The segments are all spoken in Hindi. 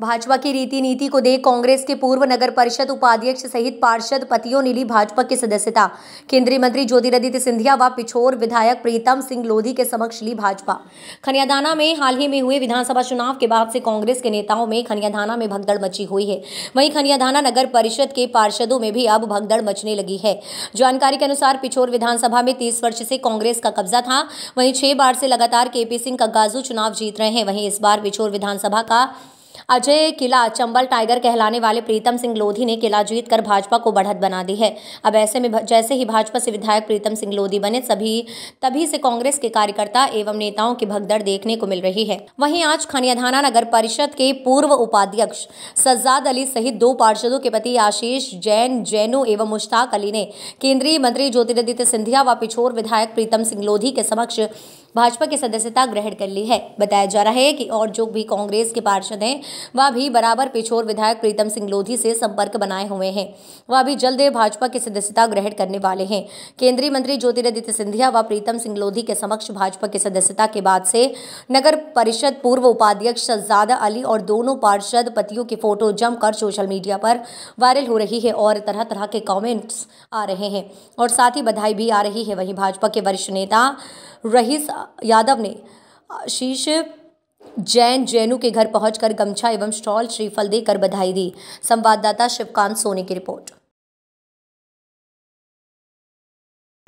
भाजपा की रीति नीति को देख कांग्रेस के पूर्व नगर परिषद उपाध्यक्ष सहित पार्षद पतियों ने ली भाजपा की सदस्यता। केंद्रीय मंत्री ज्योतिरादित्य सिंधिया व पिछोर विधायक प्रीतम सिंह लोधी के समक्ष ली भाजपा। खनियादाना में हाल ही में हुए विधानसभा चुनाव के बाद से कांग्रेस के नेताओं में खनियादाना में भगदड़ मची हुई है। वहीं खनियाधाना नगर परिषद के पार्षदों में भी अब भगदड़ मचने लगी है। जानकारी के अनुसार पिछोर विधानसभा में तीस वर्ष से कांग्रेस का कब्जा था। वहीं छह बार से लगातार केपी सिंह कग्गाजू चुनाव जीत रहे हैं। वहीं इस बार पिछोर विधानसभा का अजय किला चंबल टाइगर कहलाने वाले प्रीतम सिंह लोधी ने किला जीतकर भाजपा को बढ़त बना दी है। अब ऐसे में जैसे ही भाजपा से विधायक प्रीतम सिंह लोधी बने, सभी, तभी से कांग्रेस के कार्यकर्ता एवं नेताओं की भगदड़ देखने को मिल रही है। वहीं आज खनियाधाना नगर परिषद के पूर्व उपाध्यक्ष सज्जाद अली सहित दो पार्षदों के पति आशीष, जैन, जैनो एवं मुश्ताक अली ने केंद्रीय मंत्री ज्योतिरादित्य सिंधिया व पिछोर विधायक प्रीतम सिंह लोधी के समक्ष भाजपा की सदस्यता ग्रहण कर ली है। बताया जा रहा है कि और जो भी कांग्रेस के पार्षद हैं, वह भी बराबर पिछोर विधायक प्रीतम सिंह लोधी से संपर्क बनाए हुए हैं। वह भी जल्द भाजपा की सदस्यता ग्रहण करने वाले हैं। केंद्रीय मंत्री ज्योतिरादित्य सिंधिया व प्रीतम सिंह लोधी के समक्ष भाजपा की सदस्यता के बाद से नगर परिषद पूर्व उपाध्यक्ष शहजादा अली और दोनों पार्षद पतियों की फ़ोटो जमकर सोशल मीडिया पर वायरल हो रही है और तरह तरह के कॉमेंट्स आ रहे हैं। और साथ ही बधाई भी आ रही है। वहीं भाजपा के वरिष्ठ नेता रहीस यादव ने शीश जैन जैनू के घर पहुंचकर गमछा एवं स्टॉल श्रीफल देकर बधाई दी। संवाददाता शिवकांत सोनी की रिपोर्ट।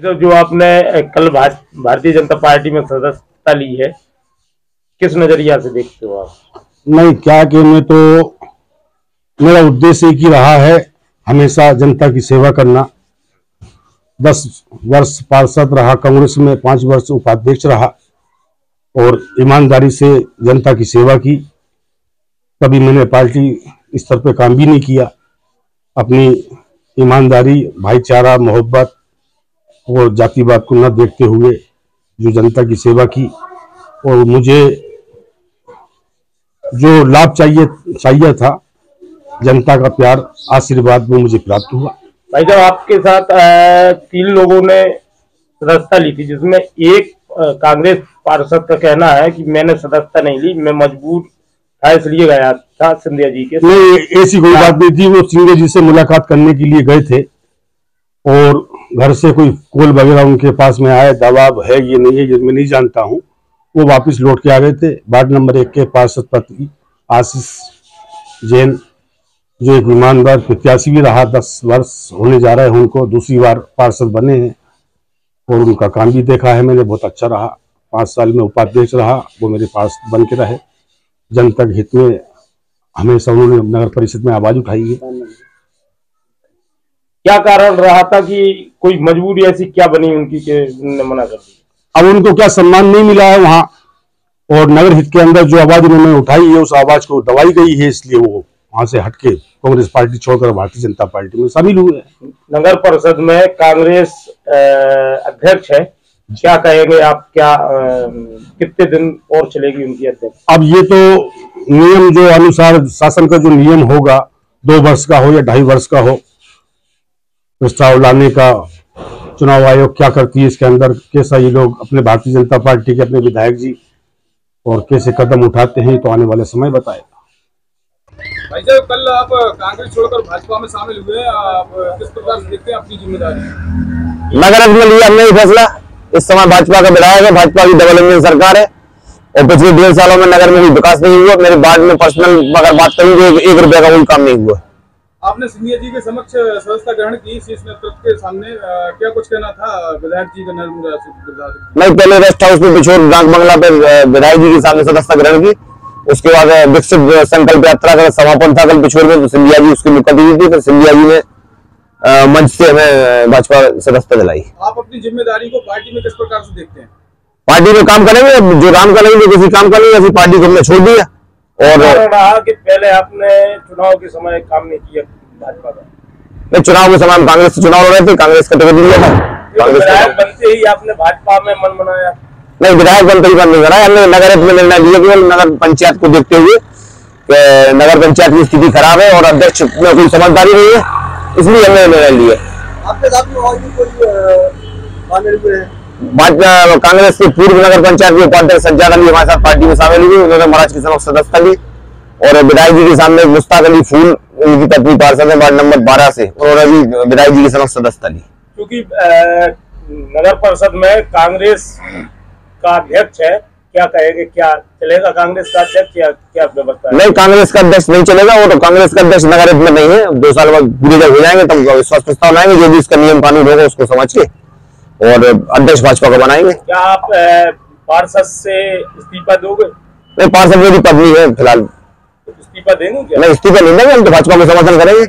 जो आपने कल भारतीय जनता पार्टी में सदस्यता ली है किस नज़रिया से देखते हो आप? नहीं क्या कि मैं तो मेरा उद्देश्य एक ही रहा है हमेशा जनता की सेवा करना। दस वर्ष पार्षद रहा, कांग्रेस में पाँच वर्ष उपाध्यक्ष रहा और ईमानदारी से जनता की सेवा की। कभी मैंने पार्टी स्तर पे काम भी नहीं किया। अपनी ईमानदारी, भाईचारा, मोहब्बत और जातिवाद को न देखते हुए जो जनता की सेवा की और मुझे जो लाभ चाहिए चाहिए था, जनता का प्यार, आशीर्वाद में मुझे प्राप्त हुआ। भाई साहब, आपके साथ तीन लोगों ने सदस्यता ली थी, जिसमें एक कांग्रेस पार्षद का कहना है कि मैंने सदस्यता नहीं ली, मैं मजबूर था, इसलिए गया था सिंधिया जी के नहीं, ऐसी कोई बात नहीं थी, वो सिंधिया जी से मुलाकात करने के लिए गए थे और घर से कोई कोल वगैरह उनके पास में आया दबाव है ये नहीं है, ये मैं नहीं जानता हूँ। वो वापस लौट के आ गए थे, वार्ड नंबर एक के पार्षद पति आशीष जैन जो एक ईमानदार प्रत्याशी भी रहा दस वर्ष होने जा रहे हैं उनको दूसरी बार पार्षद बने हैं। और उनका काम भी देखा है मैंने बहुत अच्छा रहा। पाँच साल में उपाध्यक्ष रहा वो मेरे पास बन के रहे। जनता के हित में हमेशा उन्होंने नगर परिषद में आवाज़ उठाई है। क्या कारण रहा था कि कोई मजबूरी ऐसी क्या बनी उनकी के मना कर दी अब उनको क्या सम्मान नहीं मिला है वहाँ? और नगर हित के अंदर जो आवाज़ उन्होंने उठाई है उस आवाज़ को दबाई गई है इसलिए वो वहाँ से हटके कांग्रेस पार्टी छोड़कर भारतीय जनता पार्टी में शामिल हुए नगर परिषद में कांग्रेस अध्यक्ष है। क्या कहेंगे आप क्या कितने दिन और चलेगी उनकी अध्यक्ष अब ये तो नियम जो अनुसार शासन का जो नियम होगा दो वर्ष का हो या ढाई वर्ष का हो प्रस्ताव लाने का चुनाव आयोग क्या करती है इसके अंदर कैसा ये लोग अपने भारतीय जनता पार्टी के अपने विधायक जी और कैसे कदम उठाते हैं तो आने वाले समय बताएगा। भाई साहब कल आप कांग्रेस छोड़कर भाजपा में शामिल हुए आप किस प्रकार से देखते हैं अपनी ज़िम्मेदारी? नगर में लिया हमने फैसला। इस समय भाजपा का विधायक है भाजपा की डबल इंजन सरकार है। और पिछले डेढ़ सालों में नगर में भी विकास नहीं हुआ। मेरे वार्ड में पर्सनल अगर बात करूँ तो एक रुपया का कोई काम नहीं हुआ। आपने सिंधिया जी के समक्ष सदस्यता ग्रहण की शीर्ष नेतृत्व के सामने क्या कुछ कहना था विधायक जी का नहीं पहले रेस्ट हाउस में पिछोर डाक बंगला पे विधायक जी के सामने सदस्यता ग्रहण की। उसके बाद विकसित संकल्प यात्रा का समापन था कल पिछोर में तो सिंधिया जी उसकी मुक्ति दी थी फिर सिंधिया जी ने मंच से हमें भाजपा सदस्यता दिलाई आप अपनी ज़िम्मेदारी को पार्टी में किस प्रकार से देखते हैं? पार्टी में काम करेंगे जो काम करेंगे किसी काम करेंगे ऐसी पार्टी को हमने छोड़ दिया। और रहा कि पहले आपने चुनाव के समय काम नहीं किया भाजपा का। नहीं चुनाव के समय कांग्रेस से चुनाव हो रहे थे कांग्रेस का टिकट लिया था। कांग्रेस बनते ही आपने भाजपा में मन बनाया नहीं विधायक बन तरीका नहीं करा हमने नगर में निर्णय लिया केवल नगर पंचायत को देखते हुए नगर पंचायत की स्थिति खराब है और अध्यक्ष में कोई समझदारी नहीं है। इसलिए हमने निर्णय लिया। कांग्रेस के पूर्व नगर पंचायत के उपाध्यक्ष सज्जाद अली हमारे साथ पार्टी में शामिल हुए। उन्होंने महाराज के समक्ष सदस्यता ली और विधायक जी के सामने मुश्ताक अली फूल उनकी पत्नी पार्षद है वार्ड नंबर बारह से। उन्होंने भी विधायक जी के समक्ष सदस्यता ली। क्योंकि नगर परिषद में कांग्रेस का अध्यक्ष है क्या कहेंगे क्या चलेगा कांग्रेस का अध्यक्ष या क्या व्यवस्था नहीं कांग्रेस का अध्यक्ष नहीं चलेगा वो तो कांग्रेस का अध्यक्ष नगर में नहीं है। दो साल बाद पूरे जब हो जाएँगे तब विश्वास प्रस्ताव लाएँगे जो भी इसका नियम कानून होगा उसको समझ के और अध्यक्ष भाजपा को बनाएँगे। क्या आप पार्षद से इस्तीफा दोगे? नहीं पार्षद मेरी पत्नी है फ़िलहाल। इस्तीफा देंगे क्या? नहीं इस्तीफा नहीं देंगे हम तो भाजपा को समर्थन करेंगे।